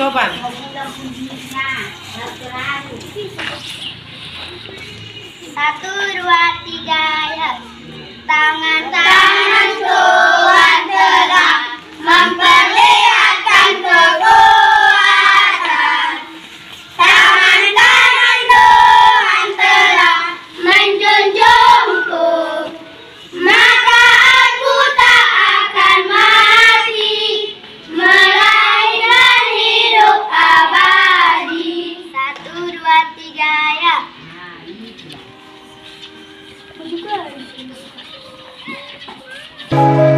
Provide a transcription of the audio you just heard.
sopan. Satu, dua, tiga, ぐら？